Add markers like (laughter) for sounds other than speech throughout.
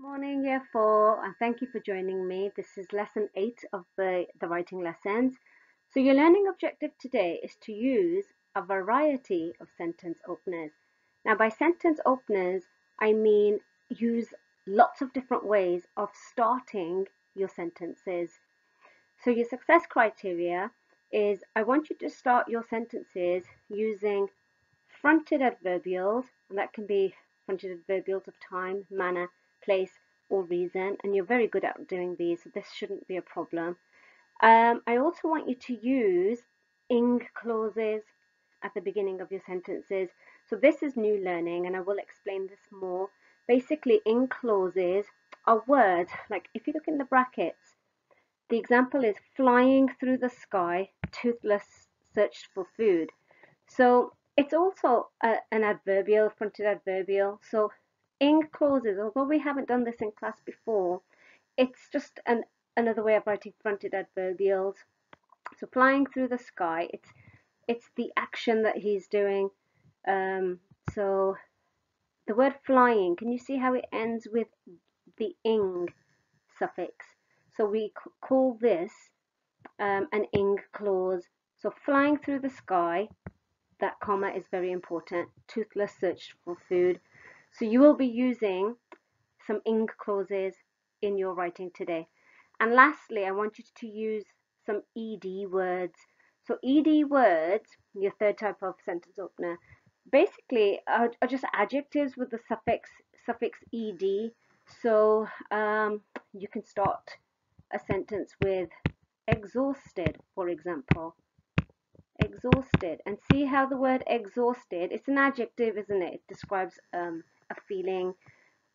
Morning, year four, and thank you for joining me. This is lesson eight of the, the writing lessons. So, your learning objective today is to use a variety of sentence openers. Now, by sentence openers, I mean use lots of different ways of starting your sentences. So, your success criteria is I want you to start your sentences using fronted adverbials, and that can be fronted adverbials of time, manner, place, or reason, and you're very good at doing these, so this shouldn't be a problem. Um, I also want you to use ing clauses at the beginning of your sentences. So this is new learning, and I will explain this more. Basically, ing clauses are words, like if you look in the brackets, the example is flying through the sky, toothless searched for food. So it's also a, an adverbial, fronted adverbial. So ing clauses, although we haven't done this in class before, it's just an, another way of writing fronted adverbials. So flying through the sky, it's it's the action that he's doing. Um, so the word flying, can you see how it ends with the ing suffix? So we call this um, an ing clause. So flying through the sky, that comma is very important. Toothless searched for food. So you will be using some ing clauses in your writing today. And lastly, I want you to use some ed words. So ed words, your third type of sentence opener, basically are, are just adjectives with the suffix suffix ed. So um, you can start a sentence with exhausted, for example. Exhausted. And see how the word exhausted, it's an adjective, isn't it? It describes um, a feeling.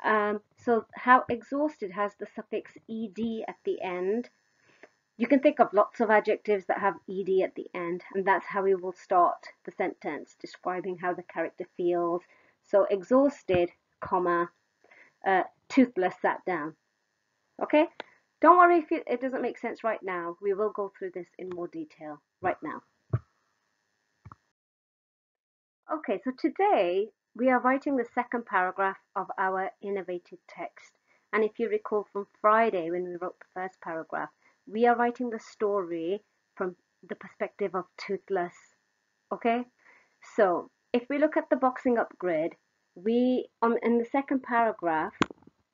Um, so how exhausted has the suffix ed at the end. You can think of lots of adjectives that have ed at the end, and that's how we will start the sentence, describing how the character feels. So exhausted, comma, uh, toothless sat down. Okay, don't worry if it doesn't make sense right now. We will go through this in more detail right now. Okay, so today we are writing the second paragraph of our innovative text. And if you recall from Friday when we wrote the first paragraph, we are writing the story from the perspective of Toothless. Okay? So if we look at the boxing up grid, we on in the second paragraph,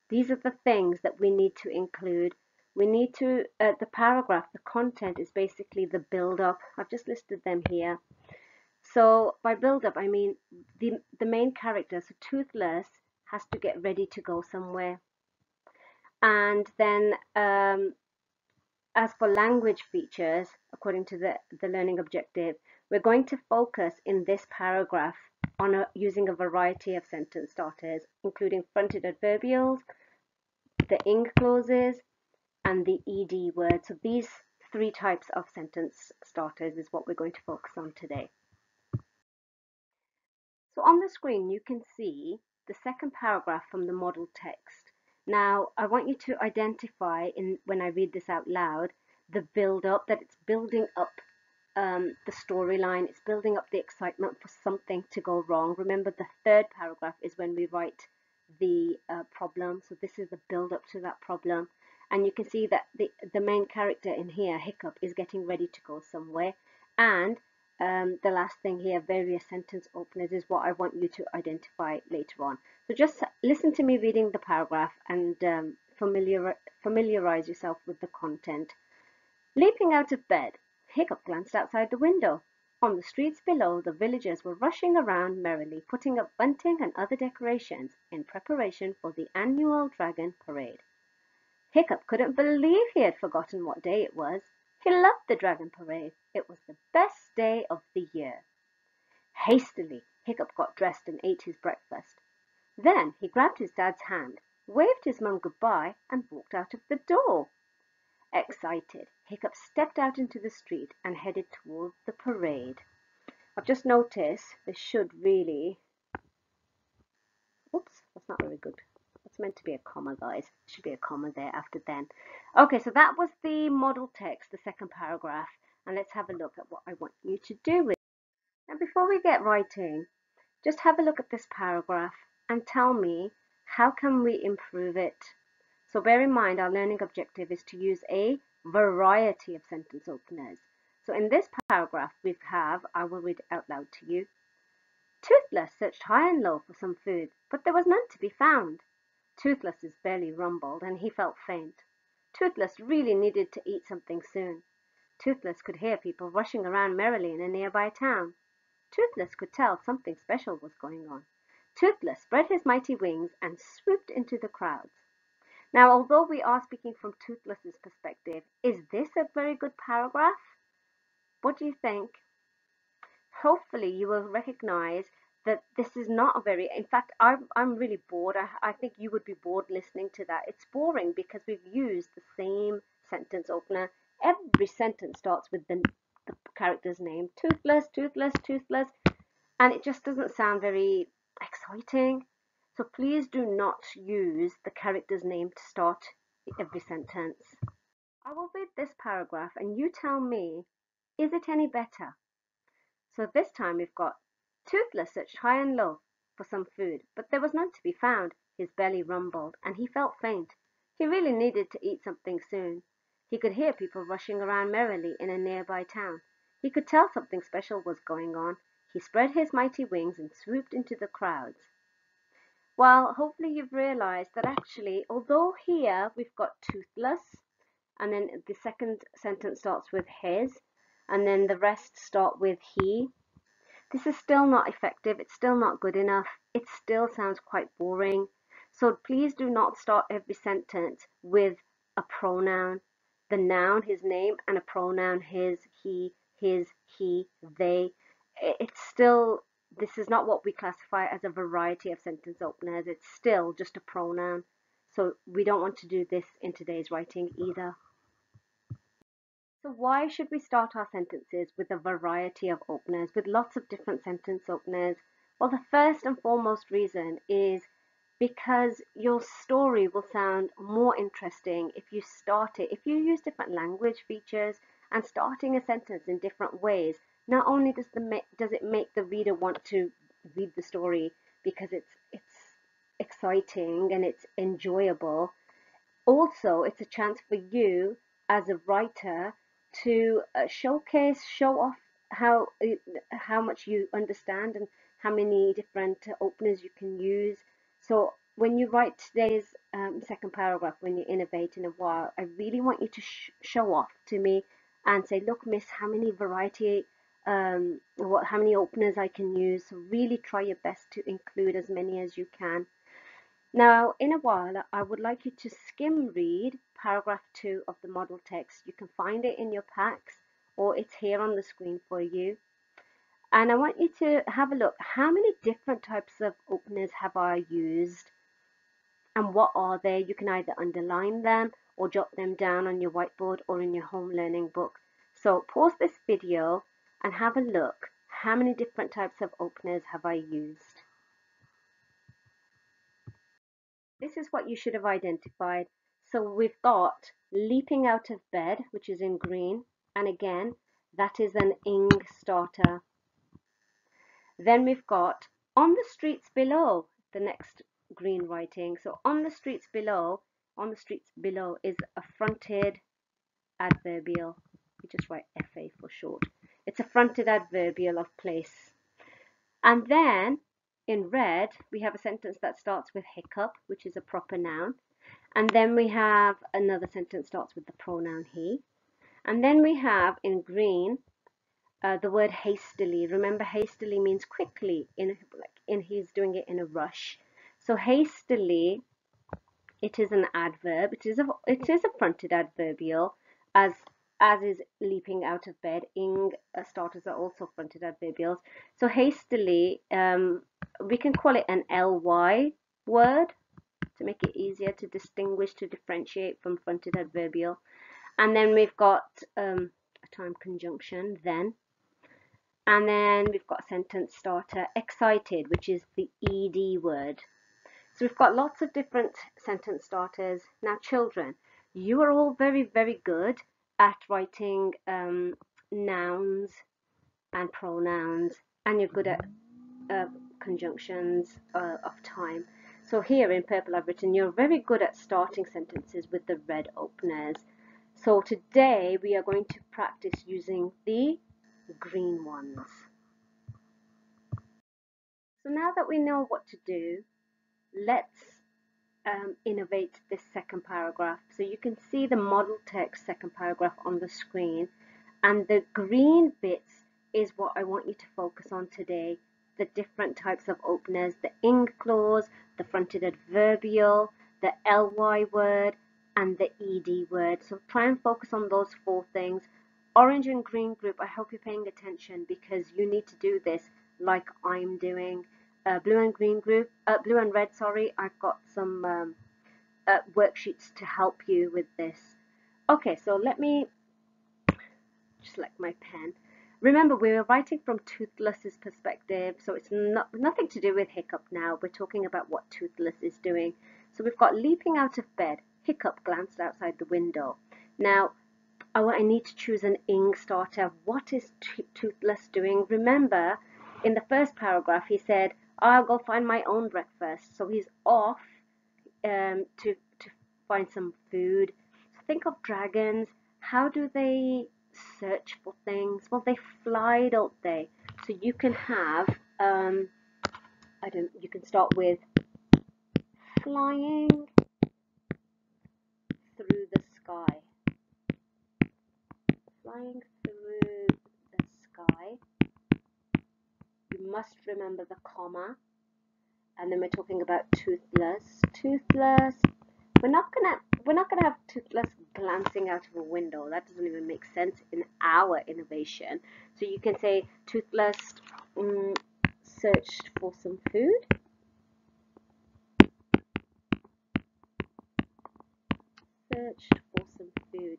these are the things that we need to include. We need to uh, the paragraph, the content is basically the build up. I've just listed them here. So by build up, I mean the, the main character, so Toothless, has to get ready to go somewhere. And then um, as for language features, according to the, the learning objective, we're going to focus in this paragraph on a, using a variety of sentence starters, including fronted adverbials, the ing clauses, and the ed words. So these three types of sentence starters is what we're going to focus on today. So on the screen you can see the second paragraph from the model text. Now I want you to identify in when I read this out loud the build up that it's building up um, the storyline, it's building up the excitement for something to go wrong. Remember the third paragraph is when we write the uh, problem, so this is the build up to that problem. And you can see that the, the main character in here, Hiccup, is getting ready to go somewhere. And um, the last thing here, various sentence openers, is what I want you to identify later on. So just listen to me reading the paragraph and um, familiar, familiarize yourself with the content. Leaping out of bed, Hiccup glanced outside the window. On the streets below, the villagers were rushing around merrily, putting up bunting and other decorations in preparation for the annual dragon parade. Hiccup couldn't believe he had forgotten what day it was. He loved the dragon parade. It was the best day of the year. Hastily, Hiccup got dressed and ate his breakfast. Then he grabbed his dad's hand, waved his mum goodbye, and walked out of the door. Excited, Hiccup stepped out into the street and headed toward the parade. I've just noticed this should really. Oops, that's not very good meant to be a comma, guys. Should be a comma there after then. Okay, so that was the model text, the second paragraph. And let's have a look at what I want you to do with it. And before we get writing, just have a look at this paragraph and tell me how can we improve it? So bear in mind our learning objective is to use a variety of sentence openers. So in this paragraph we have, I will read it out loud to you. Toothless searched high and low for some food, but there was none to be found. Toothless's belly rumbled and he felt faint. Toothless really needed to eat something soon. Toothless could hear people rushing around merrily in a nearby town. Toothless could tell something special was going on. Toothless spread his mighty wings and swooped into the crowds. Now, although we are speaking from Toothless's perspective, is this a very good paragraph? What do you think? Hopefully, you will recognize that this is not a very, in fact, I'm, I'm really bored. I, I think you would be bored listening to that. It's boring because we've used the same sentence opener. Every sentence starts with the, the character's name toothless, toothless, toothless, and it just doesn't sound very exciting. So please do not use the character's name to start every sentence. I will read this paragraph and you tell me, is it any better? So this time we've got Toothless searched high and low for some food, but there was none to be found. His belly rumbled, and he felt faint. He really needed to eat something soon. He could hear people rushing around merrily in a nearby town. He could tell something special was going on. He spread his mighty wings and swooped into the crowds. Well, hopefully you've realized that actually, although here we've got toothless, and then the second sentence starts with his, and then the rest start with he, this is still not effective. It's still not good enough. It still sounds quite boring. So please do not start every sentence with a pronoun, the noun, his name, and a pronoun, his, he, his, he, they. It's still, this is not what we classify as a variety of sentence openers. It's still just a pronoun. So we don't want to do this in today's writing either. So why should we start our sentences with a variety of openers, with lots of different sentence openers? Well, the first and foremost reason is because your story will sound more interesting if you start it, if you use different language features and starting a sentence in different ways. Not only does the does it make the reader want to read the story because it's it's exciting and it's enjoyable, also it's a chance for you as a writer to uh, showcase, show off how how much you understand and how many different openers you can use. So when you write today's um, second paragraph, when you innovate in a while, I really want you to sh show off to me and say, look, miss, how many variety, um, what, how many openers I can use. So really try your best to include as many as you can. Now, in a while, I would like you to skim read paragraph 2 of the model text. You can find it in your packs or it's here on the screen for you. And I want you to have a look. How many different types of openers have I used? And what are they? You can either underline them or jot them down on your whiteboard or in your home learning book. So pause this video and have a look. How many different types of openers have I used? This is what you should have identified. So we've got leaping out of bed, which is in green. And again, that is an ing starter. Then we've got on the streets below, the next green writing. So on the streets below, on the streets below is a fronted adverbial. We just write FA for short. It's a fronted adverbial of place. And then in red, we have a sentence that starts with hiccup, which is a proper noun. And then we have another sentence starts with the pronoun he. And then we have in green uh, the word hastily. Remember, hastily means quickly. In like in he's doing it in a rush. So hastily, it is an adverb. It is a it is a fronted adverbial, as as is leaping out of bed. Ing uh, starters are also fronted adverbials. So hastily, um, we can call it an ly word to make it easier to distinguish, to differentiate from fronted adverbial. And then we've got um, a time conjunction, then. And then we've got sentence starter, excited, which is the ed word. So we've got lots of different sentence starters. Now, children, you are all very, very good at writing um, nouns and pronouns, and you're good at uh, conjunctions uh, of time. So here in purple I've written, you're very good at starting sentences with the red openers. So today we are going to practice using the green ones. So now that we know what to do, let's um, innovate this second paragraph. So you can see the model text second paragraph on the screen and the green bits is what I want you to focus on today. The different types of openers, the ing clause, the fronted adverbial, the ly word, and the ed word. So try and focus on those four things. Orange and green group, I hope you're paying attention because you need to do this like I'm doing. Uh, blue and green group, uh, blue and red, sorry, I've got some um, uh, worksheets to help you with this. Okay, so let me just like my pen. Remember, we were writing from Toothless's perspective, so it's not nothing to do with Hiccup now. We're talking about what Toothless is doing. So we've got leaping out of bed. Hiccup glanced outside the window. Now, I need to choose an ing starter. What is Toothless doing? Remember, in the first paragraph, he said, I'll go find my own breakfast. So he's off um, to, to find some food. So think of dragons. How do they search for things. Well, they fly, don't they? So you can have, um, I don't, you can start with flying through the sky. Flying through the sky. You must remember the comma. And then we're talking about toothless. Toothless. We're not gonna we're not gonna have toothless glancing out of a window. That doesn't even make sense in our innovation. So you can say toothless um, searched for some food. Searched for some food.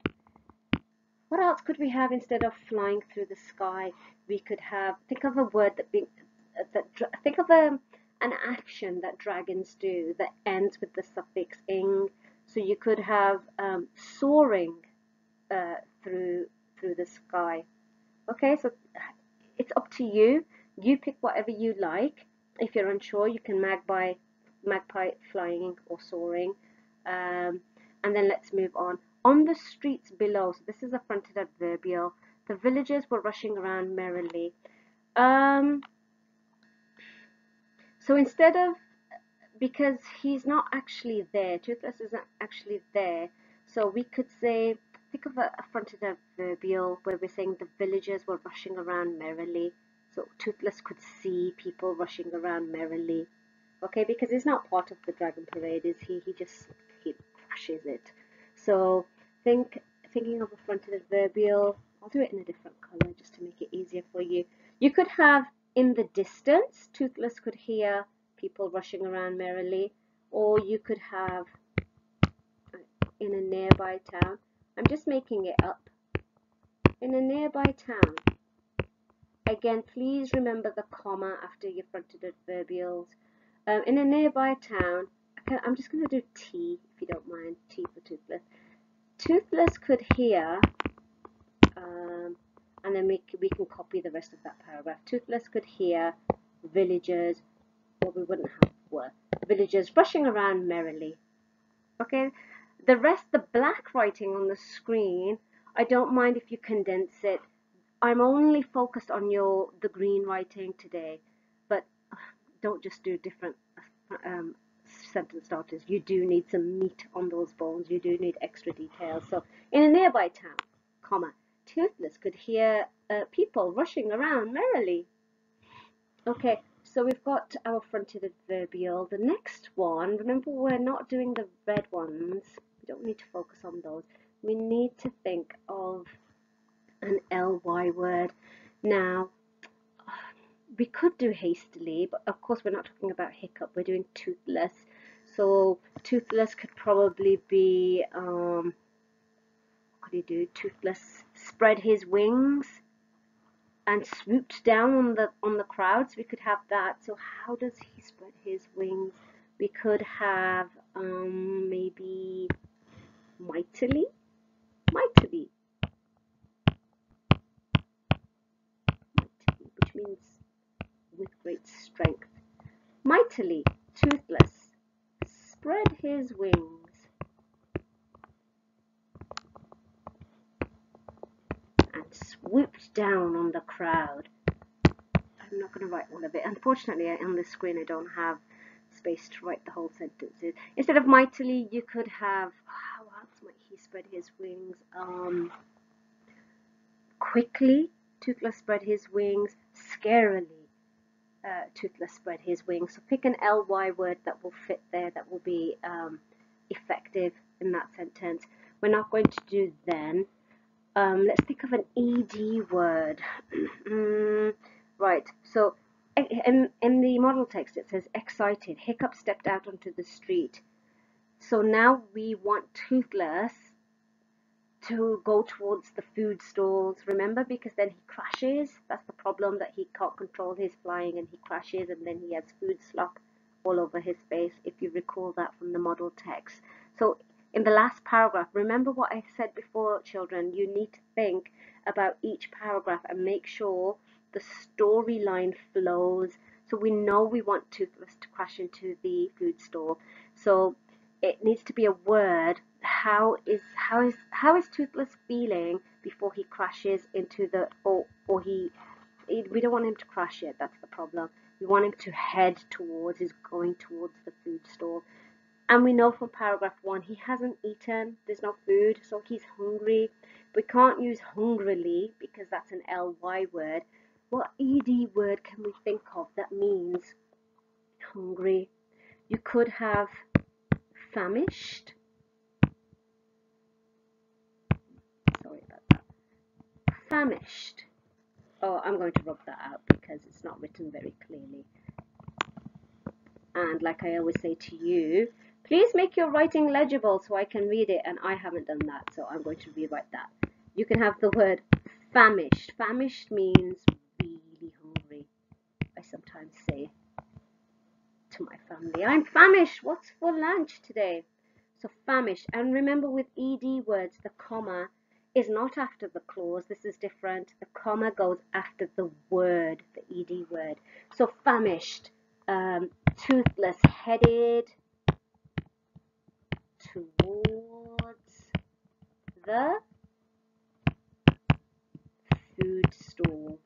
What else could we have instead of flying through the sky? We could have, think of a word that, be, that think of a, an action that dragons do that ends with the suffix ing so you could have um, soaring uh, through through the sky. Okay, so it's up to you. You pick whatever you like. If you're unsure, you can magpie, magpie flying or soaring. Um, and then let's move on. On the streets below, so this is a fronted adverbial, the villagers were rushing around merrily. Um, so instead of because he's not actually there. Toothless isn't actually there. So we could say, think of a, fronted adverbial where we're saying the villagers were rushing around merrily. So Toothless could see people rushing around merrily. Okay, because he's not part of the dragon parade, is he? He just he crashes it. So think thinking of a fronted adverbial. I'll do it in a different color just to make it easier for you. You could have in the distance. Toothless could hear people rushing around merrily, or you could have in a nearby town. I'm just making it up. In a nearby town. Again, please remember the comma after your fronted adverbials. Um, in a nearby town, I'm just going to do T, if you don't mind, T for toothless. Toothless could hear, um, and then we, we can copy the rest of that paragraph. Toothless could hear villagers what we wouldn't have were villagers rushing around merrily. Okay, the rest, the black writing on the screen, I don't mind if you condense it. I'm only focused on your the green writing today, but don't just do different um, sentence starters. You do need some meat on those bones. You do need extra details. So in a nearby town, comma, Toothless could hear uh, people rushing around merrily. Okay, so we've got our fronted adverbial. The next one, remember we're not doing the red ones. We don't need to focus on those. We need to think of an ly word. Now, we could do hastily, but of course we're not talking about hiccup. We're doing toothless. So toothless could probably be, um, what could he do? Toothless spread his wings and swooped down on the on the crowds. We could have that. So how does he spread his wings? We could have um, maybe mightily, mightily, mightily, which means with great strength. Mightily, toothless, down on the crowd. I'm not going to write all of it. Unfortunately, on the screen I don't have space to write the whole sentences. Instead of mightily, you could have, how else might he spread his wings? Um, quickly, Toothless spread his wings. Scarily, uh, Toothless spread his wings. So pick an ly word that will fit there, that will be um, effective in that sentence. We're not going to do then. Um, let's think of an ed word. (clears throat) mm, right, so in, in the model text it says excited, Hiccup stepped out onto the street. So now we want Toothless to go towards the food stalls. Remember, because then he crashes. That's the problem that he can't control his flying and he crashes and then he has food slop all over his face, if you recall that from the model text. So in the last paragraph, remember what I said before, children, you need to think about each paragraph and make sure the storyline flows. So we know we want Toothless to crash into the food store. So it needs to be a word. How is how is how is Toothless feeling before he crashes into the or or he we don't want him to crash yet. That's the problem. We want him to head towards. He's going towards the food store. And we know from paragraph one he hasn't eaten. There's no food, so he's hungry. We can't use hungrily because that's an ly word. What ed word can we think of that means hungry? You could have famished. Sorry about that. Famished. Oh, I'm going to rub that out because it's not written very clearly. And like I always say to you, please make your writing legible so I can read it. And I haven't done that, so I'm going to rewrite that. You can have the word famished. Famished means really hungry. I sometimes say to my family, I'm famished. What's for lunch today? So famished. And remember with ed words, the comma is not after the clause. This is different. The comma goes after the word, the ed word. So famished, um, toothless, headed towards the food stalls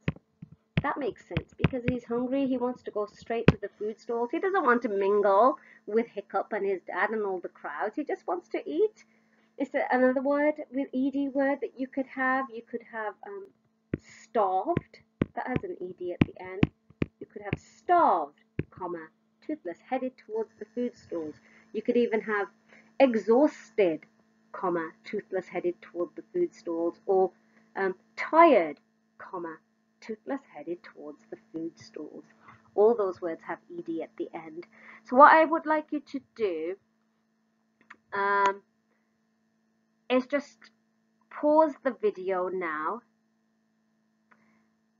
that makes sense because he's hungry. He wants to go straight to the food stalls. He doesn't want to mingle with Hiccup and his dad and all the crowds. He just wants to eat. Is there another word with ed word that you could have? You could have um, starved. That has an ed at the end. You could have starved, comma, toothless, headed towards the food stalls. You could even have exhausted, comma, toothless, headed toward the food stalls, or um, tired, comma, toothless headed towards the food stalls. All those words have ed at the end. So what I would like you to do um, is just pause the video now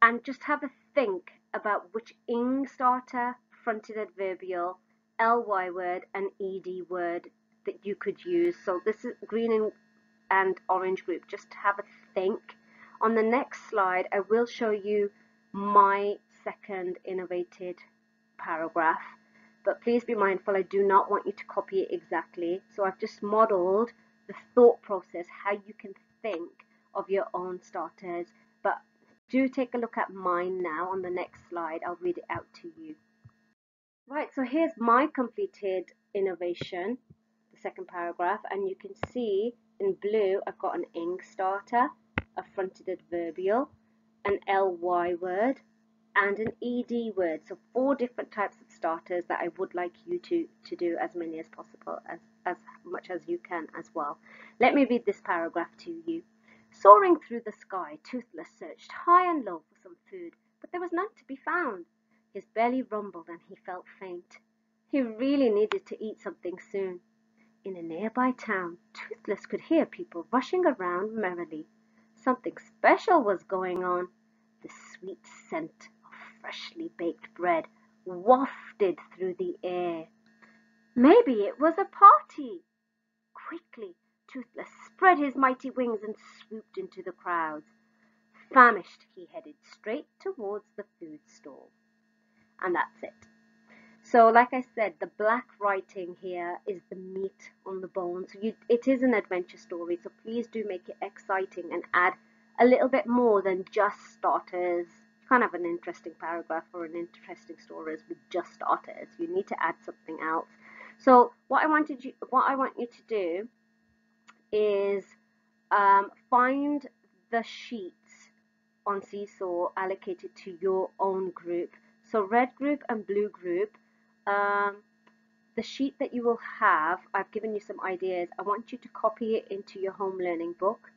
and just have a think about which ing starter, fronted adverbial, ly word and ed word that you could use. So this is green and, and orange group. Just have a think on the next slide, I will show you my second innovated paragraph, but please be mindful, I do not want you to copy it exactly. So I've just modeled the thought process, how you can think of your own starters, but do take a look at mine now on the next slide. I'll read it out to you. Right, so here's my completed innovation, second paragraph, and you can see in blue I've got an ing starter a fronted adverbial, an ly word, and an ed word. So four different types of starters that I would like you to, to do as many as possible, as, as much as you can as well. Let me read this paragraph to you. Soaring through the sky, Toothless searched high and low for some food, but there was none to be found. His belly rumbled and he felt faint. He really needed to eat something soon. In a nearby town, Toothless could hear people rushing around merrily. Something special was going on. The sweet scent of freshly baked bread wafted through the air. Maybe it was a party. Quickly, Toothless spread his mighty wings and swooped into the crowds. Famished, he headed straight towards the food stall. And that's it. So, like I said, the black writing here is the meat on the bone. So, you, it is an adventure story. So, please do make it exciting and add a little bit more than just starters. Kind of an interesting paragraph or an interesting stories with just starters. You need to add something else. So what I wanted you, what I want you to do is um, find the sheets on Seesaw allocated to your own group. So red group and blue group. Um, the sheet that you will have, I've given you some ideas. I want you to copy it into your home learning book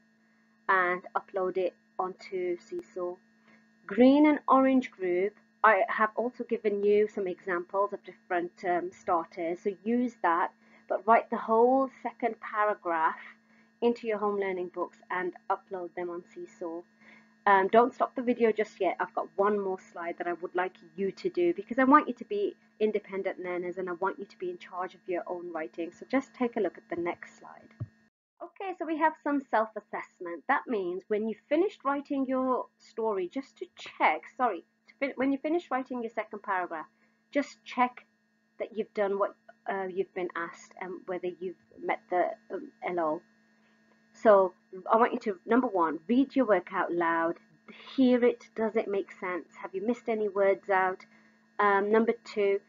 and upload it onto Seesaw. Green and orange group, I have also given you some examples of different um, starters, so use that, but write the whole second paragraph into your home learning books and upload them on Seesaw. Um, don't stop the video just yet. I've got one more slide that I would like you to do because I want you to be independent learners and I want you to be in charge of your own writing. So just take a look at the next slide. Okay, so we have some self-assessment. That means when you finished writing your story, just to check, sorry, to when you finish writing your second paragraph, just check that you've done what uh, you've been asked and whether you've met the um, LO. So I want you to, number one, read your work out loud, hear it, does it make sense? Have you missed any words out? Um, number two,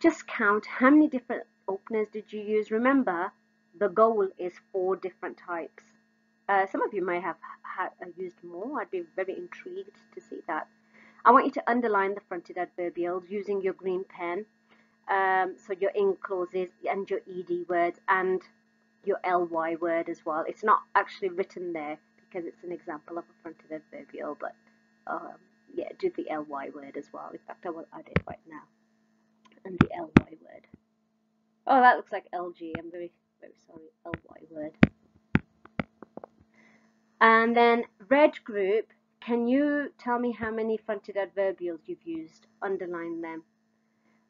just count how many different openers did you use. Remember, the goal is four different types. Uh, some of you may have had, uh, used more. I'd be very intrigued to see that. I want you to underline the fronted adverbials using your green pen. Um, so your in clauses and your ed words and your ly word as well. It's not actually written there because it's an example of a fronted adverbial, but um, yeah, do the ly word as well. In fact, I will add it right now. And the ly word. Oh, that looks like LG. I'm very, very sorry. ly word. And then red group, can you tell me how many fronted adverbials you've used? Underline them.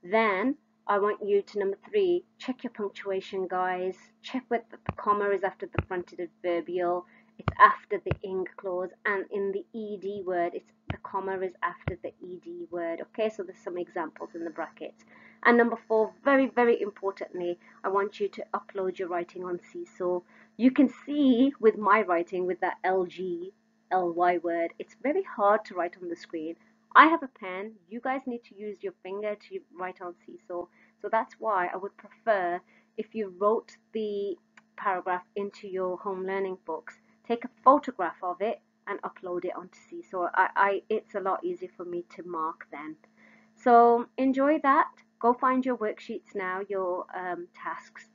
Then I want you to number three, check your punctuation, guys. Check what the comma is after the fronted adverbial. It's after the ing clause, and in the ed word, it's the comma is after the ed word. Okay, so there's some examples in the brackets. And number four, very, very importantly, I want you to upload your writing on Seesaw. You can see with my writing, with that LG, LY word, it's very hard to write on the screen. I have a pen. You guys need to use your finger to write on Seesaw. So that's why I would prefer if you wrote the paragraph into your home learning books, take a photograph of it and upload it onto Seesaw. I, I, it's a lot easier for me to mark then. So enjoy that. Go find your worksheets now, your um, tasks,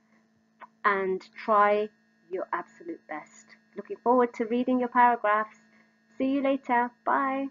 and try your absolute best. Looking forward to reading your paragraphs. See you later. Bye.